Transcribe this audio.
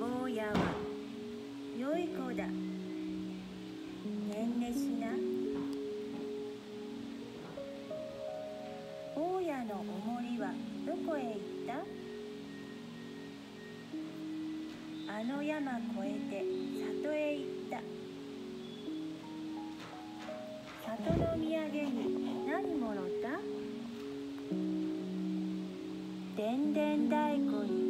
坊やはよい子だ」「坊やの重りはどこへ行った?」「あの山越えて里へ行った」里の土産に何もろたでんでん太鼓に